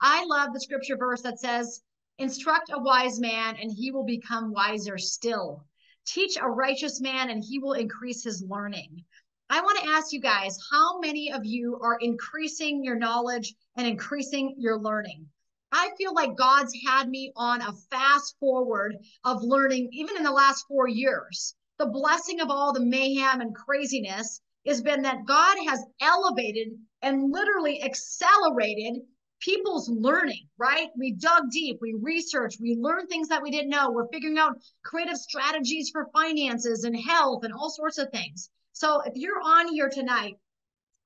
I love the scripture verse that says, Instruct a wise man, and he will become wiser still. Teach a righteous man, and he will increase his learning. I want to ask you guys how many of you are increasing your knowledge and increasing your learning? I feel like God's had me on a fast forward of learning, even in the last four years. The blessing of all the mayhem and craziness has been that God has elevated and literally accelerated people's learning, right? We dug deep, we researched, we learned things that we didn't know. We're figuring out creative strategies for finances and health and all sorts of things. So if you're on here tonight,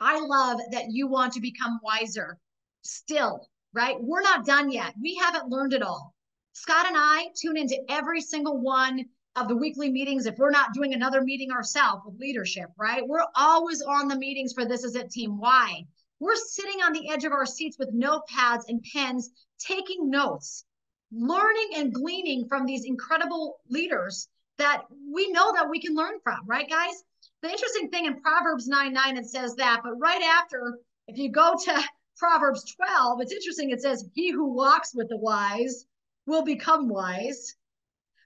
I love that you want to become wiser still, right? We're not done yet. We haven't learned it all. Scott and I tune into every single one of the weekly meetings if we're not doing another meeting ourselves with leadership, right? We're always on the meetings for This Is It team. Why? We're sitting on the edge of our seats with notepads and pens, taking notes, learning and gleaning from these incredible leaders that we know that we can learn from, right, guys? The interesting thing in Proverbs 9 9, it says that, but right after, if you go to Proverbs 12, it's interesting. It says, He who walks with the wise will become wise,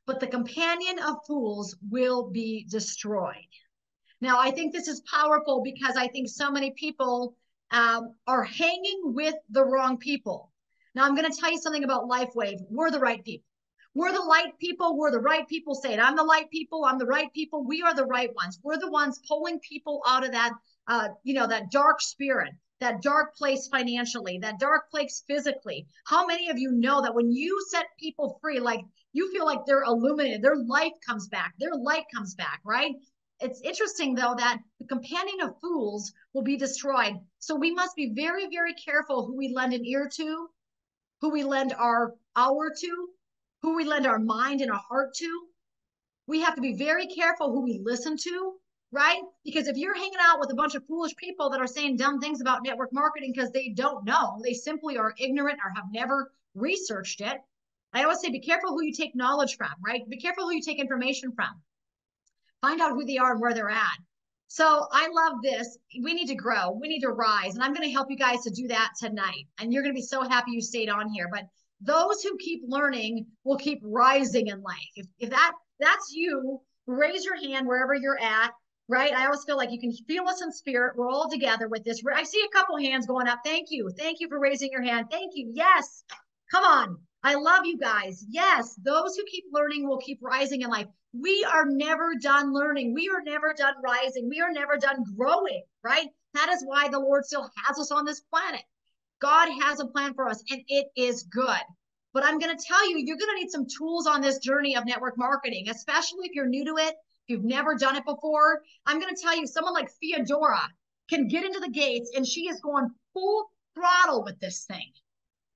but the companion of fools will be destroyed. Now, I think this is powerful because I think so many people um, are hanging with the wrong people. Now, I'm going to tell you something about LifeWave. We're the right people. We're the light people. We're the right people. Say it. I'm the light people. I'm the right people. We are the right ones. We're the ones pulling people out of that, uh, you know, that dark spirit, that dark place financially, that dark place physically. How many of you know that when you set people free, like you feel like they're illuminated, their life comes back, their light comes back, right? It's interesting though that the companion of fools will be destroyed. So we must be very, very careful who we lend an ear to, who we lend our hour to, who we lend our mind and our heart to. We have to be very careful who we listen to, right? Because if you're hanging out with a bunch of foolish people that are saying dumb things about network marketing because they don't know, they simply are ignorant or have never researched it. I always say be careful who you take knowledge from, right? Be careful who you take information from. Find out who they are and where they're at. So I love this. We need to grow. We need to rise. And I'm going to help you guys to do that tonight. And you're going to be so happy you stayed on here. But those who keep learning will keep rising in life. If, if that that's you, raise your hand wherever you're at. Right. I always feel like you can feel us in spirit. We're all together with this. I see a couple hands going up. Thank you. Thank you for raising your hand. Thank you. Yes. Come on. I love you guys. Yes. Those who keep learning will keep rising in life. We are never done learning. We are never done rising. We are never done growing. Right. That is why the Lord still has us on this planet. God has a plan for us and it is good. But I'm going to tell you, you're going to need some tools on this journey of network marketing, especially if you're new to it, if you've never done it before. I'm going to tell you, someone like Theodora can get into the gates and she is going full throttle with this thing,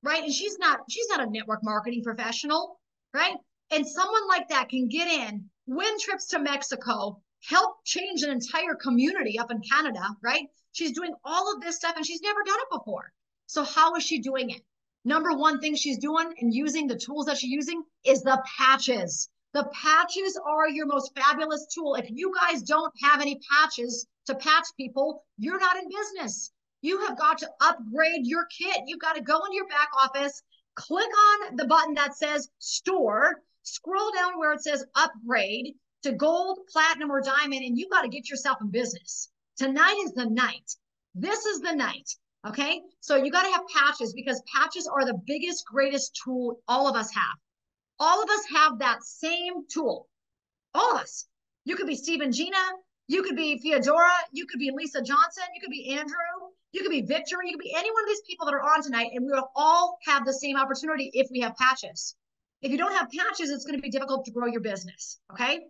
right? And she's not, she's not a network marketing professional, right? And someone like that can get in, win trips to Mexico, help change an entire community up in Canada, right? She's doing all of this stuff and she's never done it before. So how is she doing it? Number one thing she's doing and using the tools that she's using is the patches. The patches are your most fabulous tool. If you guys don't have any patches to patch people, you're not in business. You have got to upgrade your kit. You've got to go into your back office, click on the button that says store, scroll down where it says upgrade to gold, platinum, or diamond, and you've got to get yourself in business. Tonight is the night. This is the night. Okay. So you got to have patches because patches are the biggest, greatest tool all of us have. All of us have that same tool. All of us. You could be Stephen Gina. You could be Theodora. You could be Lisa Johnson. You could be Andrew. You could be Victor. You could be any one of these people that are on tonight. And we will all have the same opportunity if we have patches. If you don't have patches, it's going to be difficult to grow your business. Okay.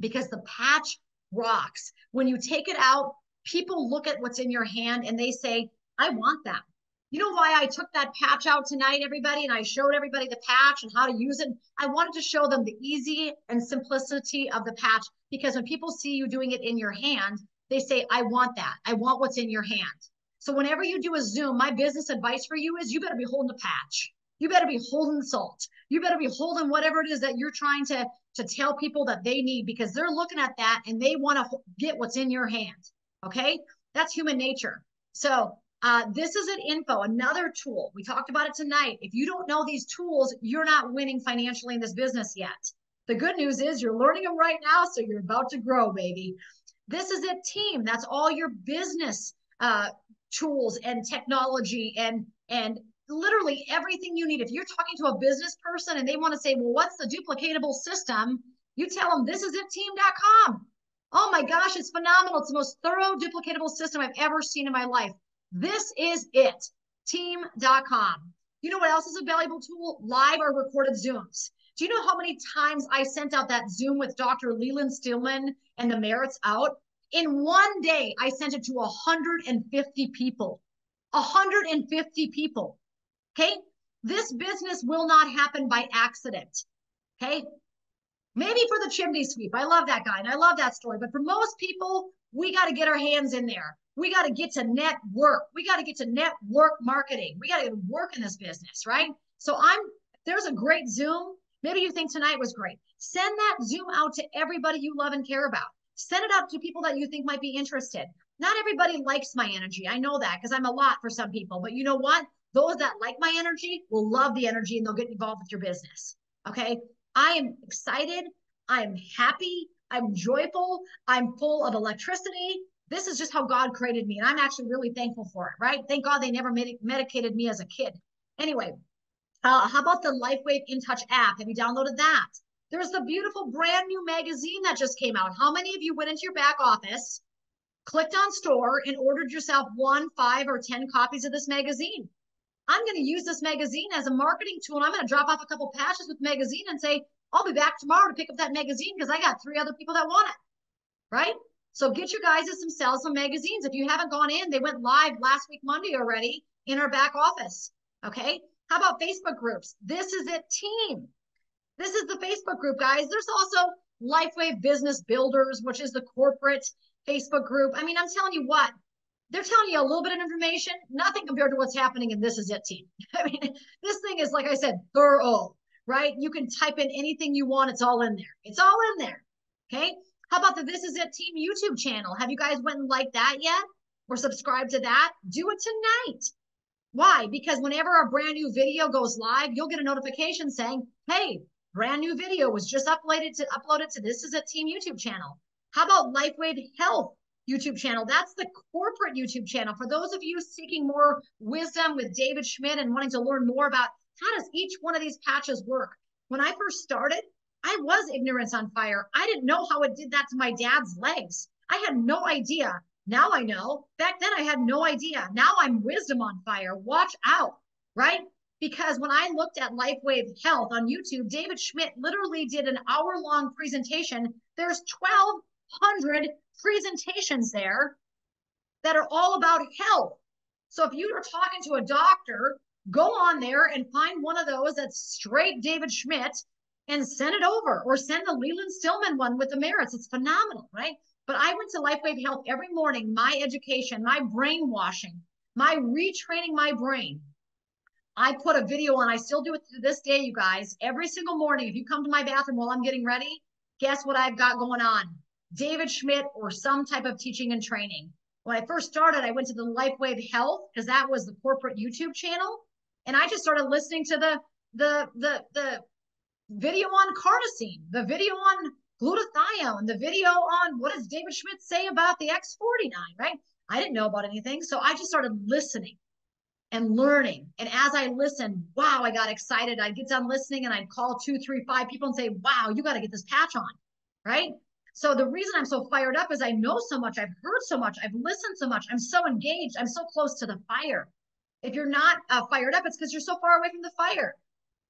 Because the patch rocks. When you take it out, people look at what's in your hand and they say, I want that. You know why I took that patch out tonight, everybody, and I showed everybody the patch and how to use it? I wanted to show them the easy and simplicity of the patch because when people see you doing it in your hand, they say, I want that. I want what's in your hand. So whenever you do a Zoom, my business advice for you is you better be holding a patch. You better be holding salt. You better be holding whatever it is that you're trying to, to tell people that they need because they're looking at that and they want to get what's in your hand. Okay. That's human nature. So Uh, this is an info, another tool. We talked about it tonight. If you don't know these tools, you're not winning financially in this business yet. The good news is you're learning them right now, so you're about to grow, baby. This is it, team. That's all your business uh, tools and technology and and literally everything you need. If you're talking to a business person and they want to say, well, what's the duplicatable system? You tell them this is it team.com. Oh my gosh, it's phenomenal. It's the most thorough duplicatable system I've ever seen in my life. This is it team.com. You know what else is a valuable tool? Live or recorded Zooms. Do you know how many times I sent out that Zoom with Dr. Leland Stillman and the merits out? In one day, I sent it to 150 people. 150 people. Okay. This business will not happen by accident. Okay. Maybe for the chimney sweep. I love that guy and I love that story. But for most people, we got to get our hands in there. We got to get to network. We got to get to network marketing. We got to work in this business, right? So I'm there's a great Zoom. Maybe you think tonight was great. Send that Zoom out to everybody you love and care about. Send it out to people that you think might be interested. Not everybody likes my energy. I know that because I'm a lot for some people. But you know what? Those that like my energy will love the energy and they'll get involved with your business. Okay. I am excited. I am happy. I'm joyful. I'm full of electricity. This is just how God created me. And I'm actually really thankful for it, right? Thank God they never med- medicated me as a kid. Anyway, uh, how about the LifeWave InTouch app? Have you downloaded that? There's the beautiful brand new magazine that just came out. How many of you went into your back office, clicked on store, and ordered yourself one, five, or 10 copies of this magazine? I'm going to use this magazine as a marketing tool. And I'm going to drop off a couple patches with magazine and say, I'll be back tomorrow to pick up that magazine because I got three other people that want it. Right? So get your guys some sales some magazines. If you haven't gone in, they went live last week, Monday already in our back office. Okay. How about Facebook groups? This is it team. This is the Facebook group, guys. There's also Lifewave Business Builders, which is the corporate Facebook group. I mean, I'm telling you what, they're telling you a little bit of information, nothing compared to what's happening in This Is It team. I mean, this thing is, like I said, thorough, right? You can type in anything you want. It's all in there. It's all in there. Okay. How about the This Is It team YouTube channel? Have you guys went and liked that yet? Or subscribed to that? Do it tonight. Why? Because whenever a brand new video goes live, you'll get a notification saying, hey, brand new video was just uploaded to uploaded to This Is a team YouTube channel. How about LifeWave Health YouTube channel. That's the corporate YouTube channel. For those of you seeking more wisdom with David Schmidt and wanting to learn more about how does each one of these patches work. When I first started, I was ignorance on fire. I didn't know how it did that to my dad's legs. I had no idea. Now I know. Back then I had no idea. Now I'm wisdom on fire. Watch out, right? Because when I looked at LifeWave Health on YouTube, David Schmidt literally did an hour long presentation. There's 1,200 presentations there that are all about health. So if you are talking to a doctor, go on there and find one of those that's straight David Schmidt and send it over or send the Leland Stillman one with the merits. It's phenomenal, right? But I went to LifeWave Health every morning, my education, my brainwashing, my retraining my brain. I put a video on, I still do it to this day, you guys. Every single morning, if you come to my bathroom while I'm getting ready, guess what I've got going on? David Schmidt or some type of teaching and training. When I first started, I went to the LifeWave Health because that was the corporate YouTube channel. And I just started listening to the the the the video on carnosine, the video on glutathione, the video on what does David Schmidt say about the X49, right? I didn't know about anything. So I just started listening and learning. And as I listened, wow, I got excited. I'd get done listening and I'd call two, three, five people and say, wow, you got to get this patch on, right? So the reason I'm so fired up is I know so much, I've heard so much, I've listened so much, I'm so engaged, I'm so close to the fire. If you're not uh, fired up, it's because you're so far away from the fire.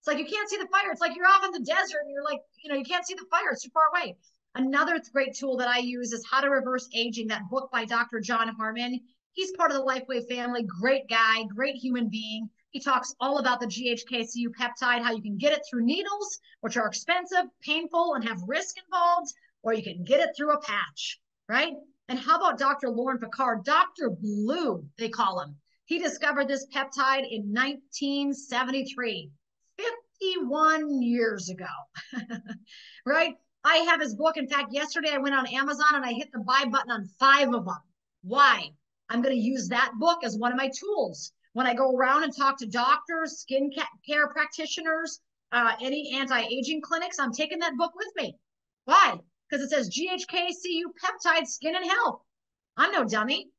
It's like you can't see the fire. It's like you're off in the desert and you're like, you know, you can't see the fire. It's too far away. Another great tool that I use is How to Reverse Aging, that book by Dr. John Harmon. He's part of the LifeWave family, great guy, great human being. He talks all about the GHKCU peptide, how you can get it through needles, which are expensive, painful, and have risk involved, or you can get it through a patch, right? And how about Dr. Loren Pickart? Dr. Blue, they call him. He discovered this peptide in 1973, 51 years ago, right? I have his book. In fact, yesterday I went on Amazon and I hit the buy button on five of them. Why? I'm going to use that book as one of my tools when I go around and talk to doctors, skin care practitioners, uh, any anti-aging clinics. I'm taking that book with me. Why? Because it says GHKCU peptide skin and health. I'm no dummy.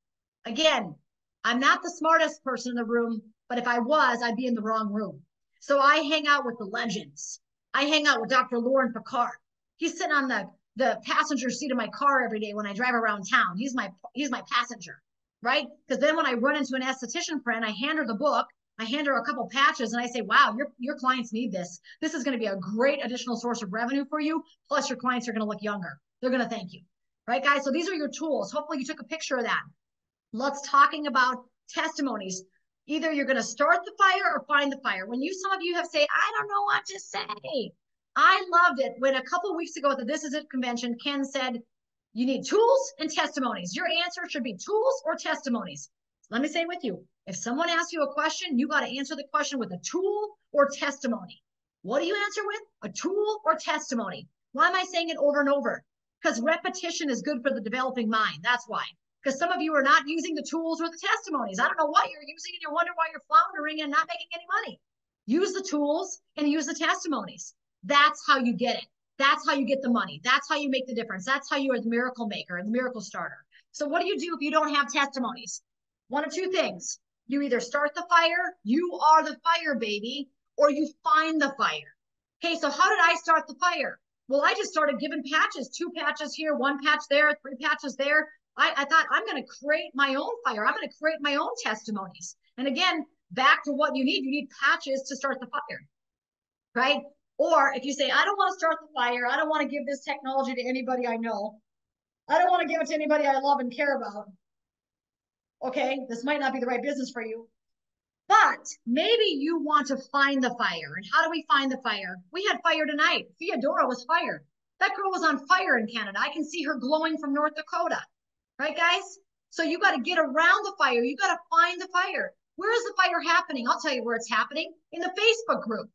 Again, I'm not the smartest person in the room, but if I was, I'd be in the wrong room. So I hang out with the legends. I hang out with Dr. Loren Pickart. He's sitting on the the passenger seat of my car every day when I drive around town. He's my he's my passenger, right? Because then when I run into an esthetician friend, I hand her the book, I hand her a couple patches, and I say, "Wow, your your clients need this. This is going to be a great additional source of revenue for you. Plus, your clients are going to look younger. They're going to thank you, right, guys? So these are your tools. Hopefully, you took a picture of that. Let's talking about testimonies. Either you're going to start the fire or find the fire. When you some of you have say, "I don't know what to say," I loved it when a couple weeks ago at the This Is It convention, Ken said, you need tools and testimonies. Your answer should be tools or testimonies. Let me say with you, if someone asks you a question, you got to answer the question with a tool or testimony. What do you answer with? A tool or testimony. Why am I saying it over and over? Because repetition is good for the developing mind. That's why. Because some of you are not using the tools or the testimonies. I don't know what you're using and you wonder why you're floundering and not making any money. Use the tools and use the testimonies. That's how you get it. That's how you get the money. That's how you make the difference. That's how you are the miracle maker and the miracle starter. So what do you do if you don't have testimonies? One of two things. You either start the fire, you are the fire baby, or you find the fire. Okay, so how did I start the fire? Well, I just started giving patches, two patches here, one patch there, three patches there. I, I thought I'm going to create my own fire. I'm going to create my own testimonies. And again, back to what you need, you need patches to start the fire, right? Or if you say, I don't want to start the fire, I don't want to give this technology to anybody I know, I don't want to give it to anybody I love and care about. Okay, this might not be the right business for you. But maybe you want to find the fire. And how do we find the fire? We had fire tonight. Theodora was fired. That girl was on fire in Canada. I can see her glowing from North Dakota. Right, guys? So you got to get around the fire. You got to find the fire. Where is the fire happening? I'll tell you where it's happening in the Facebook group.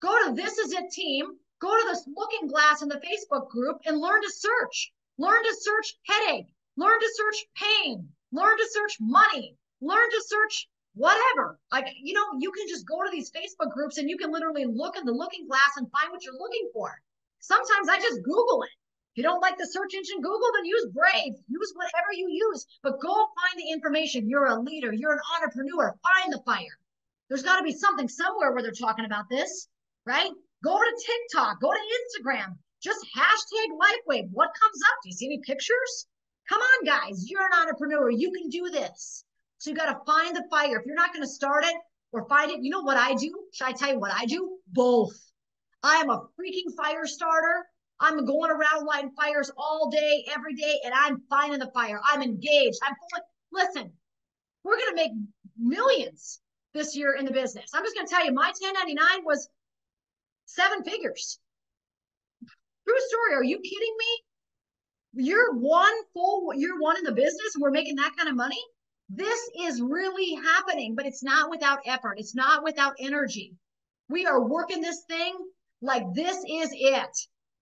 Go to This Is It team, go to this looking glass in the Facebook group and learn to search. Learn to search headache, learn to search pain, learn to search money, learn to search whatever. Like, you know, you can just go to these Facebook groups and you can literally look in the looking glass and find what you're looking for. Sometimes I just Google it. If you don't like the search engine Google, then use Brave. Use whatever you use, but go find the information. You're a leader, you're an entrepreneur. Find the fire. There's got to be something somewhere where they're talking about this right? Go to TikTok, go to Instagram, just hashtag LifeWave. What comes up? Do you see any pictures? Come on, guys. You're an entrepreneur. You can do this. So you got to find the fire. If you're not going to start it or find it, you know what I do? Should I tell you what I do? Both. I am a freaking fire starter. I'm going around lighting fires all day, every day, and I'm finding the fire. I'm engaged. I'm full listen, we're going to make millions this year in the business. I'm just going to tell you, my 1099 was seven figures. True story. Are you kidding me? You're one full, you're one in the business we're making that kind of money. This is really happening, but it's not without effort. It's not without energy. We are working this thing like this is it.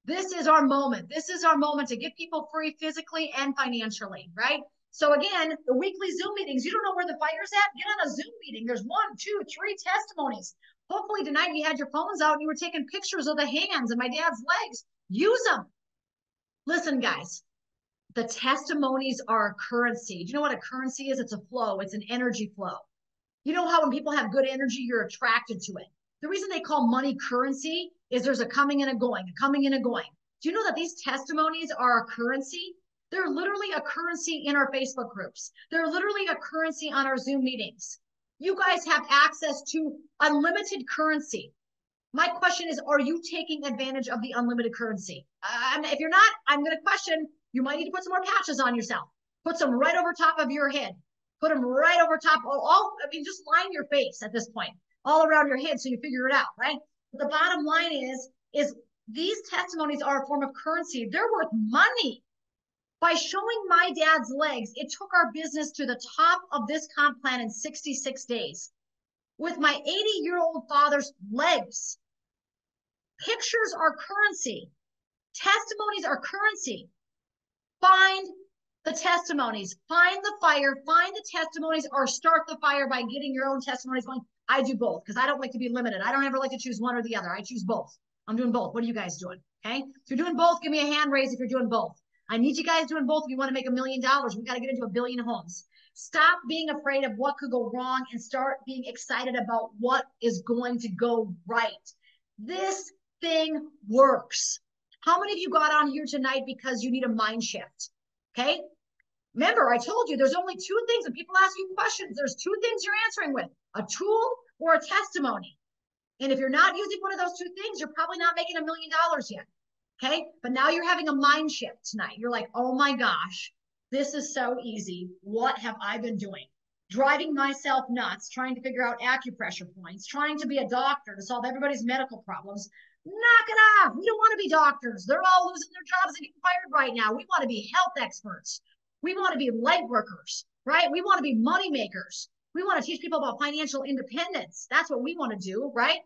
This is our moment. This is our moment to get people free physically and financially, right? So again, the weekly Zoom meetings, you don't know where the fire's at? Get on a Zoom meeting. There's one, two, three testimonies. Hopefully tonight you had your phones out and you were taking pictures of the hands and my dad's legs. Use them. Listen, guys, the testimonies are a currency. Do you know what a currency is? It's a flow, it's an energy flow. You know how when people have good energy, you're attracted to it. The reason they call money currency is there's a coming and a going, a coming and a going. Do you know that these testimonies are a currency? They're literally a currency in our Facebook groups. They're literally a currency on our Zoom meetings you guys have access to unlimited currency. My question is, are you taking advantage of the unlimited currency? If you're not, I'm going to question, you might need to put some more patches on yourself. Put some right over top of your head. Put them right over top, all, all I mean, just line your face at this point, all around your head so you figure it out, right? But the bottom line is, is these testimonies are a form of currency. They're worth money. By showing my dad's legs, it took our business to the top of this comp plan in 66 days. With my 80 year old father's legs, pictures are currency, testimonies are currency. Find the testimonies. Find the fire, find the testimonies, or start the fire by getting your own testimonies going. I do both because I don't like to be limited. I don't ever like to choose one or the other. I choose both. I'm doing both. What are you guys doing? Okay. If you're doing both, give me a hand raise if you're doing both. I need you guys doing both if you want to make a million dollars. We got to get into a billion homes. Stop being afraid of what could go wrong and start being excited about what is going to go right. This thing works. How many of you got on here tonight because you need a mind shift? Okay. Remember, I told you there's only two things. When people ask you questions, there's two things you're answering with a tool or a testimony. And if you're not using one of those two things, you're probably not making a million dollars yet. Okay. But now you're having a mind shift tonight. You're like, oh my gosh, this is so easy. What have I been doing? Driving myself nuts, trying to figure out acupressure points, trying to be a doctor to solve everybody's medical problems. Knock it off. We don't want to be doctors. They're all losing their jobs and getting fired right now. We want to be health experts. We want to be light workers, right? We want to be money makers. We want to teach people about financial independence. That's what we want to do, right?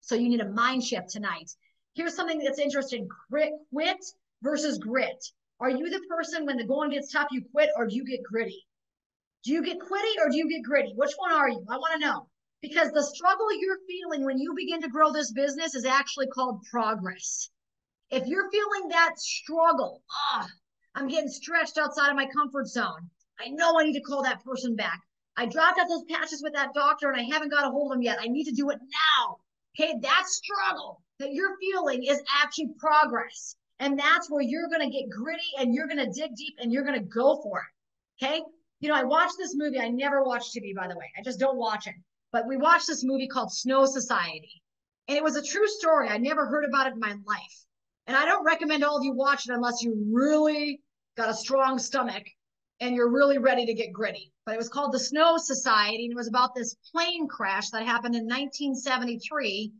So you need a mind shift tonight. Here's something that's interesting quit, quit versus grit. Are you the person when the going gets tough, you quit, or do you get gritty? Do you get quitty or do you get gritty? Which one are you? I want to know. Because the struggle you're feeling when you begin to grow this business is actually called progress. If you're feeling that struggle, ah, I'm getting stretched outside of my comfort zone. I know I need to call that person back. I dropped out those patches with that doctor and I haven't got a hold of him yet. I need to do it now. Okay, that struggle that you're feeling is actually progress. And that's where you're going to get gritty and you're going to dig deep and you're going to go for it. Okay. You know, I watched this movie. I never watched TV, by the way. I just don't watch it. But we watched this movie called Snow Society. And it was a true story. I never heard about it in my life. And I don't recommend all of you watch it unless you really got a strong stomach and you're really ready to get gritty. But it was called the Snow Society, and it was about this plane crash that happened in 1973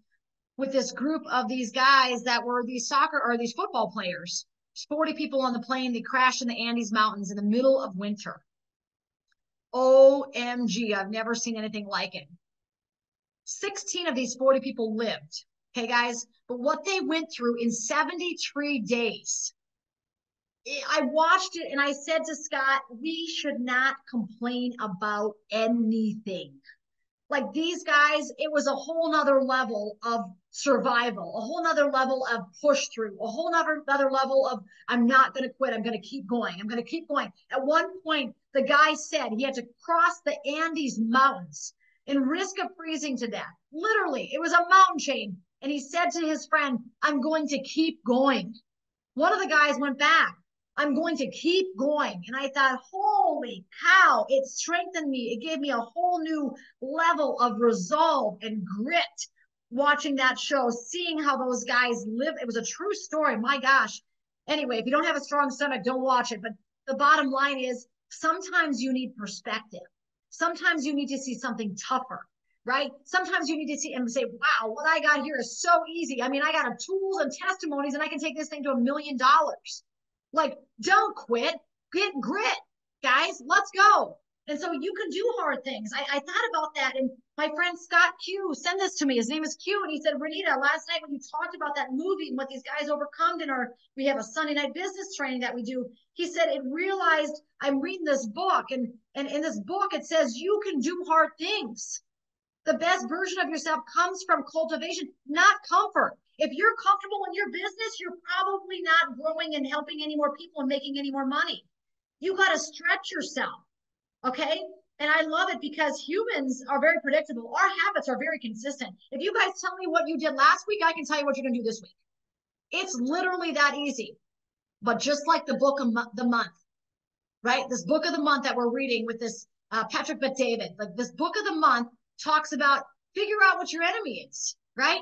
with this group of these guys that were these soccer or these football players. 40 people on the plane. They crashed in the Andes Mountains in the middle of winter. OMG, I've never seen anything like it. 16 of these 40 people lived. Okay, guys. But what they went through in 73 days eh, I watched it and I said to Scott, we should not complain about anything. Like these guys, it was a whole nother level of survival, a whole nother level of push through, a whole nother, other level of I'm not going to quit. I'm going to keep going. I'm going to keep going. At one point, the guy said he had to cross the Andes Mountains in risk of freezing to death. Literally, it was a mountain chain. And he said to his friend, I'm going to keep going. One of the guys went back I'm going to keep going. And I thought, holy cow, it strengthened me. It gave me a whole new level of resolve and grit watching that show, seeing how those guys live. It was a true story. My gosh. Anyway, if you don't have a strong stomach, don't watch it. But the bottom line is sometimes you need perspective. Sometimes you need to see something tougher, right? Sometimes you need to see and say, wow, what I got here is so easy. I mean, I got a tools and testimonies and I can take this thing to a million dollars. Like, don't quit, get grit, guys. Let's go. And so you can do hard things. I, I thought about that. And my friend Scott Q sent this to me. His name is Q. And he said, Renita, last night when you talked about that movie and what these guys overcome in our, we have a Sunday night business training that we do. He said, it realized I'm reading this book. And, and in this book, it says you can do hard things. The best version of yourself comes from cultivation, not comfort. If you're comfortable in your business, you're probably not growing and helping any more people and making any more money. You got to stretch yourself. Okay. And I love it because humans are very predictable. Our habits are very consistent. If you guys tell me what you did last week, I can tell you what you're going to do this week. It's literally that easy. But just like the book of the month, right? This book of the month that we're reading with this uh, Patrick Bet-David, like this book of the month talks about figure out what your enemy is, right?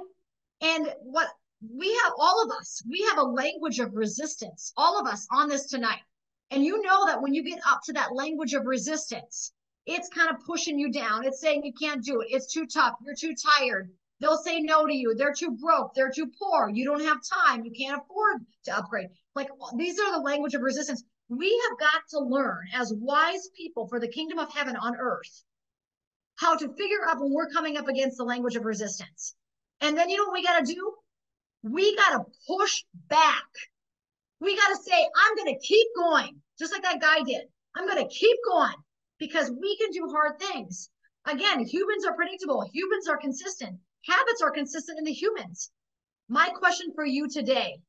And what we have, all of us, we have a language of resistance, all of us on this tonight. And you know that when you get up to that language of resistance, it's kind of pushing you down. It's saying you can't do it. It's too tough. You're too tired. They'll say no to you. They're too broke. They're too poor. You don't have time. You can't afford to upgrade. Like these are the language of resistance. We have got to learn as wise people for the kingdom of heaven on earth how to figure out when we're coming up against the language of resistance. And then you know what we got to do? We got to push back. We got to say, I'm going to keep going. just like that guy did. I'm going to keep going because we can do hard things. Again, humans are predictable, humans are consistent, habits are consistent in the humans. My question for you today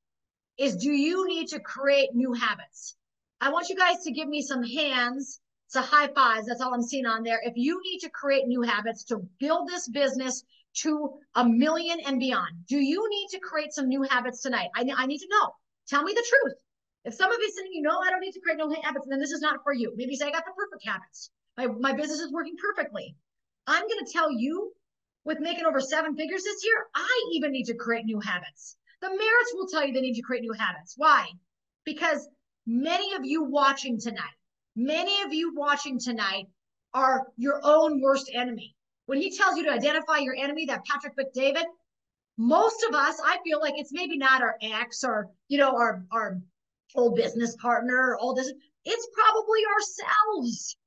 is do you need to create new habits? I want you guys to give me some hands. A high fives. That's all I'm seeing on there. If you need to create new habits to build this business to a million and beyond, do you need to create some new habits tonight? I, I need to know. Tell me the truth. If some of you saying, you know, I don't need to create new habits, then this is not for you. Maybe say, I got the perfect habits. My, my business is working perfectly. I'm going to tell you with making over seven figures this year, I even need to create new habits. The merits will tell you they need to create new habits. Why? Because many of you watching tonight, many of you watching tonight are your own worst enemy. When he tells you to identify your enemy, that Patrick Bet-David, most of us, I feel like it's maybe not our ex or, you know, our, our old business partner or all this. It's probably ourselves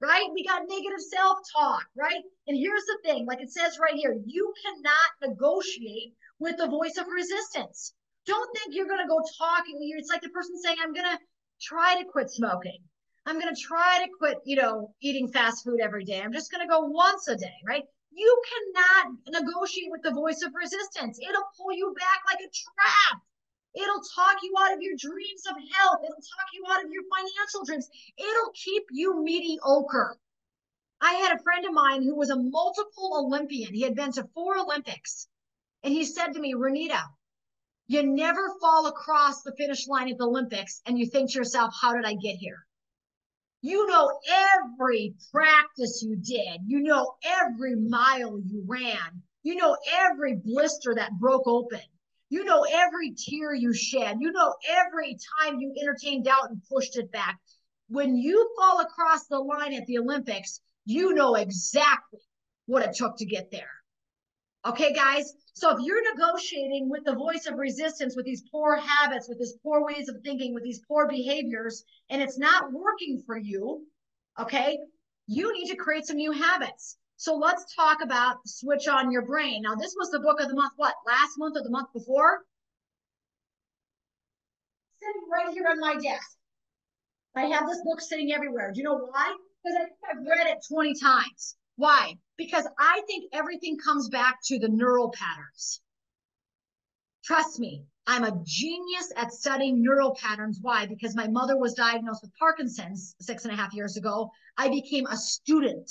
right? We got negative self talk, right? And here's the thing like it says right here you cannot negotiate with the voice of resistance. Don't think you're going to go talking. It's like the person saying, I'm going to try to quit smoking. I'm going to try to quit, you know, eating fast food every day. I'm just going to go once a day, right? You cannot negotiate with the voice of resistance. It'll pull you back like a trap. It'll talk you out of your dreams of health. It'll talk you out of your financial dreams. It'll keep you mediocre. I had a friend of mine who was a multiple Olympian. He had been to four Olympics. And he said to me, Renita, you never fall across the finish line at the Olympics and you think to yourself, how did I get here? You know every practice you did. You know every mile you ran. You know every blister that broke open. You know every tear you shed. You know every time you entertained doubt and pushed it back. When you fall across the line at the Olympics, you know exactly what it took to get there. Okay, guys? So if you're negotiating with the voice of resistance, with these poor habits, with these poor ways of thinking, with these poor behaviors, and it's not working for you, okay, you need to create some new habits. So let's talk about switch on your brain. Now, this was the book of the month, what, last month or the month before? Sitting right here on my desk. I have this book sitting everywhere. Do you know why? Because I think I've read it 20 times. Why? Because I think everything comes back to the neural patterns. Trust me, I'm a genius at studying neural patterns. Why? Because my mother was diagnosed with Parkinson's six and a half years ago. I became a student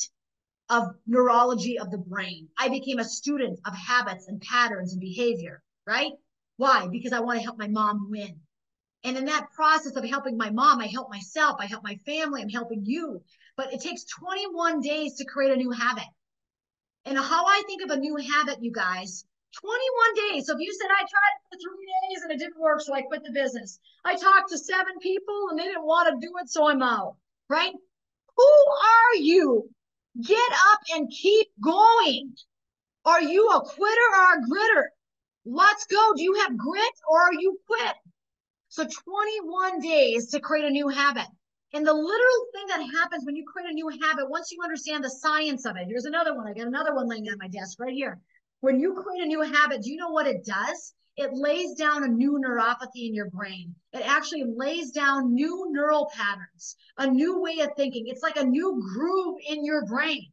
of neurology of the brain. I became a student of habits and patterns and behavior, right? Why? Because I want to help my mom win. And in that process of helping my mom, I help myself, I help my family, I'm helping you. But it takes 21 days to create a new habit. And how I think of a new habit, you guys, 21 days. So if you said I tried it for three days and it didn't work, so I quit the business. I talked to seven people and they didn't want to do it, so I'm out. Right? Who are you Get up and keep going. Are you a quitter or a gritter? Let's go. Do you have grit or are you quit? So 21 days to create a new habit. And the literal thing that happens when you create a new habit, once you understand the science of it, here's another one. I got another one laying on my desk right here. When you create a new habit, do you know what it does? it lays down a new neuropathy in your brain. It actually lays down new neural patterns, a new way of thinking. It's like a new groove in your brain.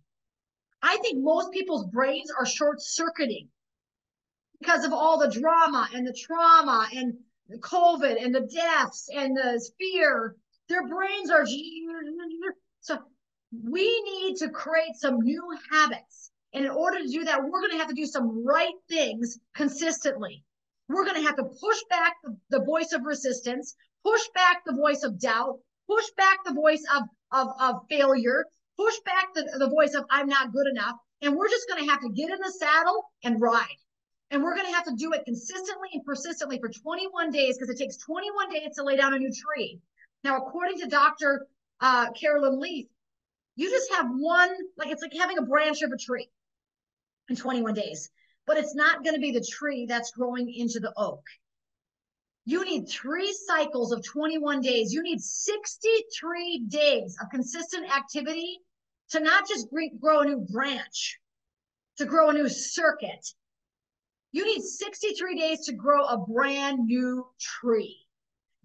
I think most people's brains are short circuiting because of all the drama and the trauma and COVID and the deaths and the fear. Their brains are so we need to create some new habits. And in order to do that, we're going to have to do some right things consistently. We're going to have to push back the, the voice of resistance, push back the voice of doubt, push back the voice of, of, of failure, push back the, the voice of I'm not good enough. And we're just going to have to get in the saddle and ride. And we're going to have to do it consistently and persistently for 21 days because it takes 21 days to lay down a new tree. Now, according to Dr. Uh, Caroline Leaf, you just have one, like it's like having a branch of a tree in 21 days but it's not going to be the tree that's growing into the oak. You need three cycles of 21 days. You need 63 days of consistent activity to not just grow a new branch, to grow a new circuit. You need 63 days to grow a brand new tree.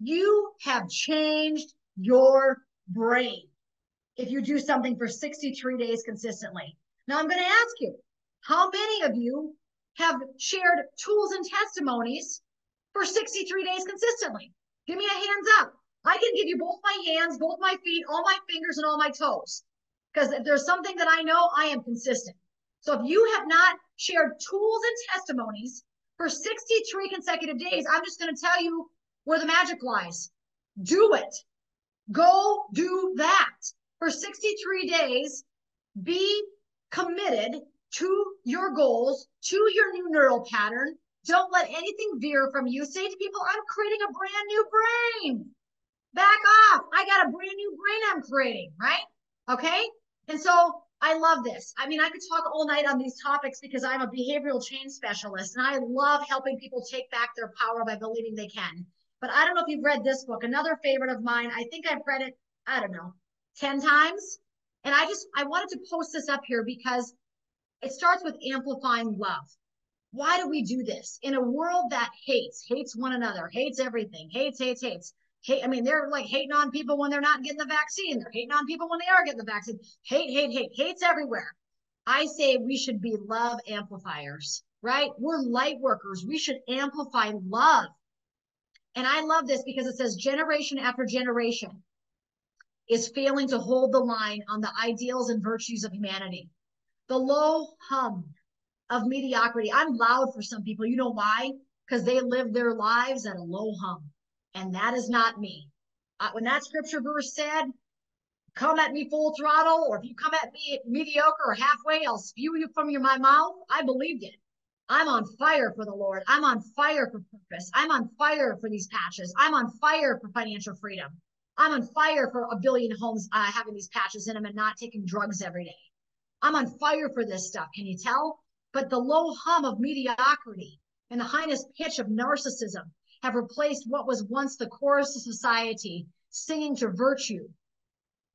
You have changed your brain if you do something for 63 days consistently. Now, I'm going to ask you how many of you have shared tools and testimonies for 63 days consistently? Give me a hands up. I can give you both my hands, both my feet, all my fingers, and all my toes. Because if there's something that I know, I am consistent. So if you have not shared tools and testimonies for 63 consecutive days, I'm just going to tell you where the magic lies. Do it. Go do that for 63 days. Be committed to your goals, to your new neural pattern. Don't let anything veer from you. Say to people, I'm creating a brand new brain. Back off. I got a brand new brain I'm creating, right? Okay. And so I love this. I mean, I could talk all night on these topics because I'm a behavioral change specialist and I love helping people take back their power by believing they can. But I don't know if you've read this book, another favorite of mine. I think I've read it, I don't know, 10 times. And I just, I wanted to post this up here because it starts with amplifying love. Why do we do this in a world that hates, hates one another, hates everything, hates, hates, hates? Hate, I mean, they're like hating on people when they're not getting the vaccine. They're hating on people when they are getting the vaccine. Hate, hate, hate, hates everywhere. I say we should be love amplifiers, right? We're light workers. We should amplify love. And I love this because it says generation after generation is failing to hold the line on the ideals and virtues of humanity. The low hum of mediocrity. I'm loud for some people. You know why? Because they live their lives at a low hum. And that is not me. Uh, when that scripture verse said, come at me full throttle, or if you come at me mediocre or halfway, I'll spew you from your my mouth. I believed it. I'm on fire for the Lord. I'm on fire for purpose. I'm on fire for these patches. I'm on fire for financial freedom. I'm on fire for a billion homes uh, having these patches in them and not taking drugs every day. I'm on fire for this stuff. Can you tell? But the low hum of mediocrity and the highest pitch of narcissism have replaced what was once the chorus of society, singing to virtue,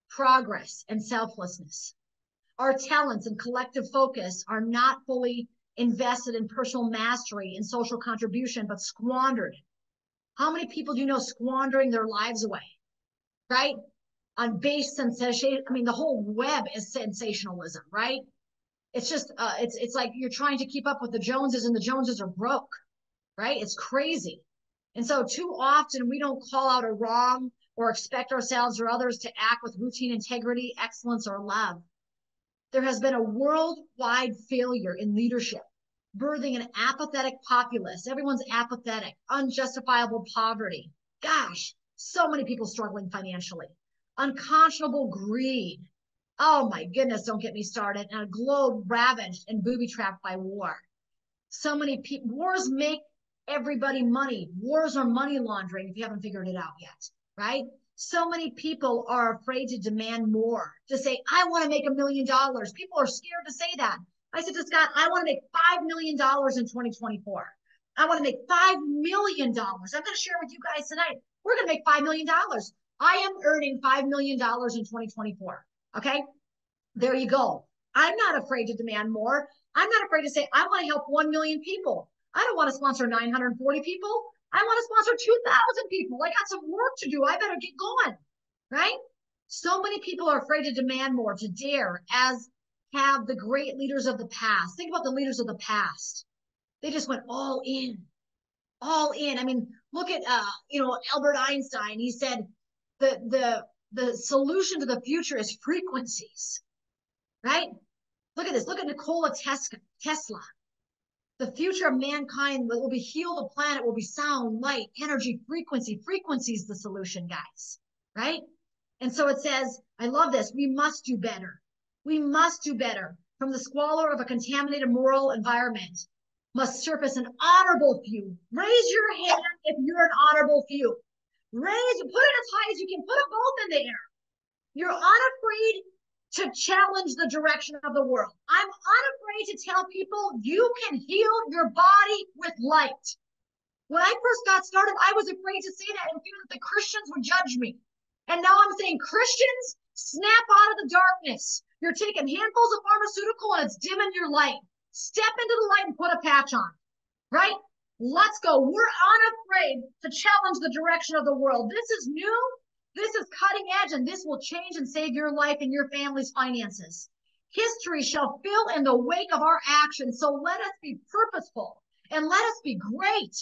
progress, and selflessness. Our talents and collective focus are not fully invested in personal mastery and social contribution, but squandered. How many people do you know squandering their lives away? Right? On base sensation. I mean, the whole web is sensationalism, right? It's just, uh, it's, it's like you're trying to keep up with the Joneses and the Joneses are broke, right? It's crazy. And so too often we don't call out a wrong or expect ourselves or others to act with routine integrity, excellence, or love. There has been a worldwide failure in leadership, birthing an apathetic populace. Everyone's apathetic, unjustifiable poverty. Gosh, so many people struggling financially, unconscionable greed. Oh my goodness, don't get me started. And a globe ravaged and booby trapped by war. So many people, wars make everybody money. Wars are money laundering if you haven't figured it out yet, right? So many people are afraid to demand more, to say, I want to make a million dollars. People are scared to say that. I said to Scott, I want to make $5 million in 2024. I want to make $5 million. I'm going to share with you guys tonight. We're going to make $5 million. I am earning $5 million in 2024. Okay. There you go. I'm not afraid to demand more. I'm not afraid to say, I want to help 1 million people. I don't want to sponsor 940 people. I want to sponsor 2,000 people. I got some work to do. I better get going. Right? So many people are afraid to demand more, to dare, as have the great leaders of the past. Think about the leaders of the past. They just went all in, all in. I mean, look at uh, you know, Albert Einstein. He said the the the solution to the future is frequencies. Right? Look at this. Look at Nikola Tesla. The future of mankind will be heal the planet will be sound, light, energy, frequency. Frequency is the solution, guys. Right? And so it says, I love this. We must do better. We must do better. From the squalor of a contaminated moral environment must surface an honorable few. Raise your hand if you're an honorable few. Raise, put it as high as you can, put them both in the air. You're unafraid to challenge the direction of the world. I'm unafraid to tell people you can heal your body with light. When I first got started, I was afraid to say that and fear that the Christians would judge me. And now I'm saying, Christians, snap out of the darkness. You're taking handfuls of pharmaceutical and it's dimming your light. Step into the light and put a patch on, right? Let's go. We're unafraid to challenge the direction of the world. This is new This is cutting edge, and this will change and save your life and your family's finances. History shall fill in the wake of our actions. So let us be purposeful and let us be great.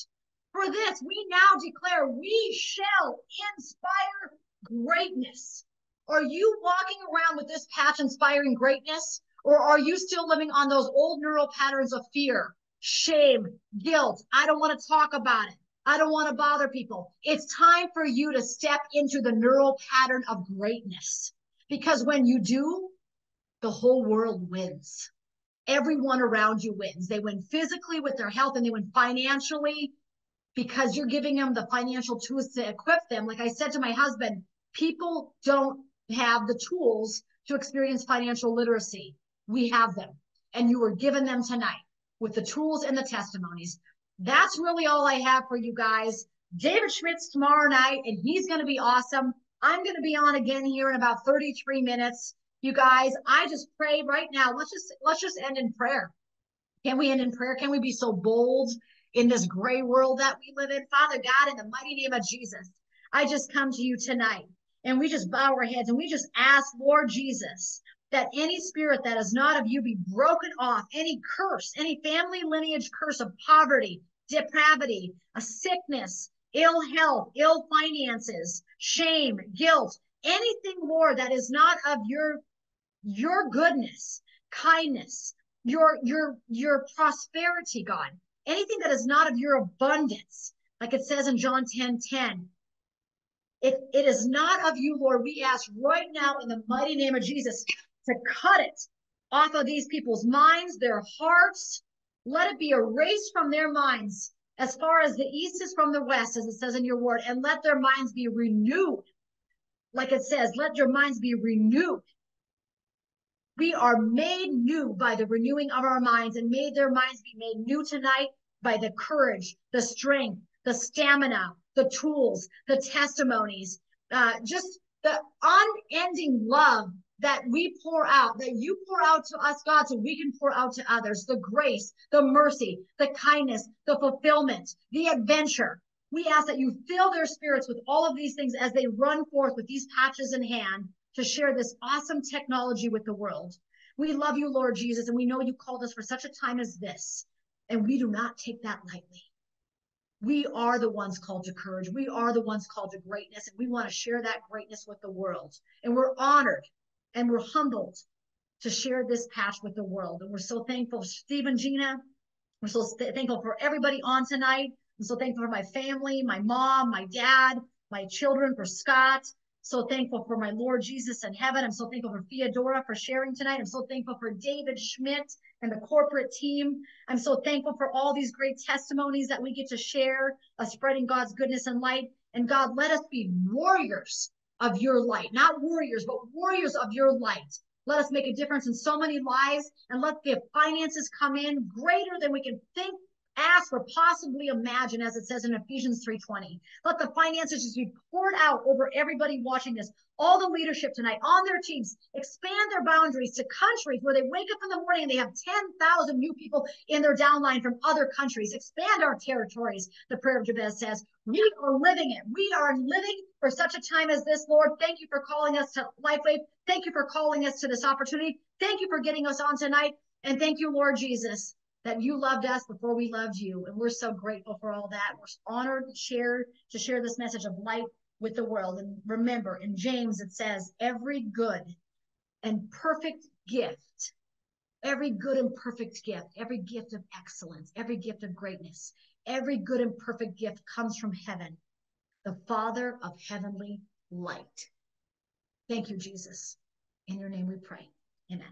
For this, we now declare we shall inspire greatness. Are you walking around with this patch inspiring greatness? Or are you still living on those old neural patterns of fear, shame, guilt? I don't want to talk about it. I don't want to bother people. It's time for you to step into the neural pattern of greatness. Because when you do, the whole world wins. Everyone around you wins. They win physically with their health and they win financially because you're giving them the financial tools to equip them. Like I said to my husband, people don't have the tools to experience financial literacy. We have them, and you were given them tonight with the tools and the testimonies. That's really all I have for you guys. David Schmidt's tomorrow night, and he's going to be awesome. I'm going to be on again here in about 33 minutes. You guys, I just pray right now. Let's just let's just end in prayer. Can we end in prayer? Can we be so bold in this gray world that we live in? Father God, in the mighty name of Jesus, I just come to you tonight and we just bow our heads and we just ask, Lord Jesus, that any spirit that is not of you be broken off, any curse, any family lineage curse of poverty, depravity, a sickness, ill health, ill finances, shame, guilt, anything, more that is not of your your goodness, kindness, your your your prosperity, God. Anything that is not of your abundance, like it says in John 10 10, if it is not of you, Lord, we ask right now in the mighty name of Jesus to cut it off of these people's minds, their hearts. Let it be erased from their minds as far as the east is from the west, as it says in your word, and let their minds be renewed. Like it says, let your minds be renewed. We are made new by the renewing of our minds, and may their minds be made new tonight by the courage, the strength, the stamina, the tools, the testimonies, uh, just the unending love that we pour out, that you pour out to us, God, so we can pour out to others the grace, the mercy, the kindness, the fulfillment, the adventure. We ask that you fill their spirits with all of these things as they run forth with these patches in hand to share this awesome technology with the world. We love you, Lord Jesus, and we know you called us for such a time as this, and we do not take that lightly we are the ones called to courage. We are the ones called to greatness, and we want to share that greatness with the world. And we're honored and we're humbled to share this patch with the world. And we're so thankful, Steve and Gina. We're so thankful for everybody on tonight. I'm so thankful for my family, my mom, my dad, my children, for Scott. So thankful for my Lord Jesus in heaven. I'm so thankful for Theodora for sharing tonight. I'm so thankful for David Schmidt and the corporate team. I'm so thankful for all these great testimonies that we get to share, spreading God's goodness and light. And God, let us be warriors of your light, not warriors, but warriors of your light. Let us make a difference in so many lives and let the finances come in greater than we can think ask or possibly imagine, as it says in Ephesians 3:20. Let the finances just be poured out over everybody watching this, all the leadership tonight on their teams, expand their boundaries to countries where they wake up in the morning and they have 10,000 new people in their downline from other countries. Expand our territories, the prayer of Jabez says. We are living it. We are living for such a time as this, Lord. Thank you for calling us to LifeWave. Thank you for calling us to this opportunity. Thank you for getting us on tonight. And thank you, Lord Jesus, that you loved us before we loved you. And we're so grateful for all that. We're honored to share, to share this message of light with the world. And remember, in James, it says, every good and perfect gift, every good and perfect gift, every gift of excellence, every gift of greatness, every good and perfect gift comes from heaven, the Father of heavenly light. Thank you, Jesus. In your name we pray. Amen.